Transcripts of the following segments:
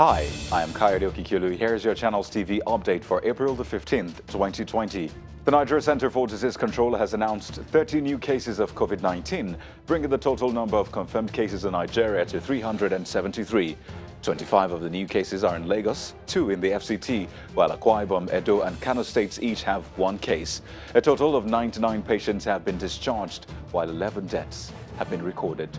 Hi, I am Kayode Okikiolu. Here's your Channels TV update for April the 15th, 2020. The Nigeria Center for Disease Control has announced 30 new cases of COVID-19, bringing the total number of confirmed cases in Nigeria to 373. 25 of the new cases are in Lagos, two in the FCT, while Akwa Ibom, Edo and Kano states each have one case. A total of 99 patients have been discharged, while 11 deaths have been recorded.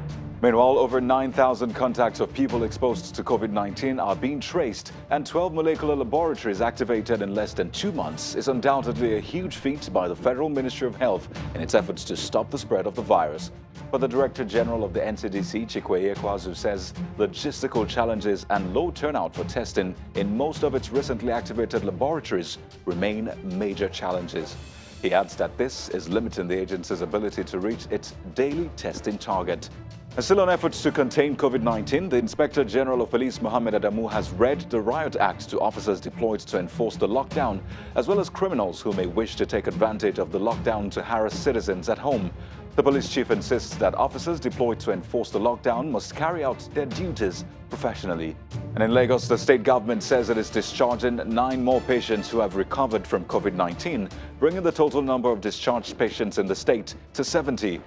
Meanwhile, over 9,000 contacts of people exposed to COVID-19 are being traced and 12 molecular laboratories activated in less than two months is undoubtedly a huge feat by the Federal Ministry of Health in its efforts to stop the spread of the virus. But the Director General of the NCDC, Chikwe Ihekweazu, says logistical challenges and low turnout for testing in most of its recently activated laboratories remain major challenges. He adds that this is limiting the agency's ability to reach its daily testing target. And still on efforts to contain COVID-19, the Inspector General of Police Mohammed Adamu has read the Riot Act to officers deployed to enforce the lockdown, as well as criminals who may wish to take advantage of the lockdown to harass citizens at home. The police chief insists that officers deployed to enforce the lockdown must carry out their duties professionally. And in Lagos, the state government says it is discharging nine more patients who have recovered from COVID-19, bringing the total number of discharged patients in the state to 70.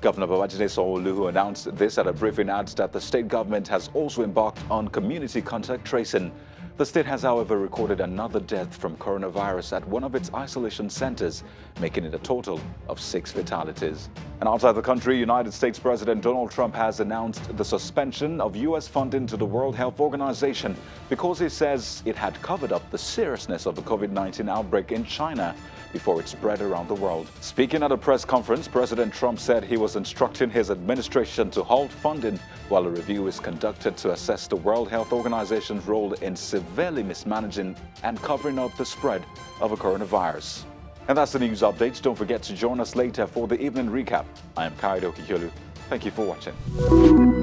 Governor Babajide Sanwo-Olu, announced this at a briefing, adds that the state government has also embarked on community contact tracing. The state has, however, recorded another death from coronavirus at one of its isolation centers, making it a total of six fatalities. And outside the country, United States President Donald Trump has announced the suspension of U.S. funding to the World Health Organization because he says it had covered up the seriousness of the COVID-19 outbreak in China before it spread around the world. Speaking at a press conference, President Trump said he was instructing his administration to halt funding while a review is conducted to assess the World Health Organization's role in severely mismanaging and covering up the spread of a coronavirus. And that's the news updates. Don't forget to join us later for the evening recap. I am Kayode Okikiolu. Thank you for watching.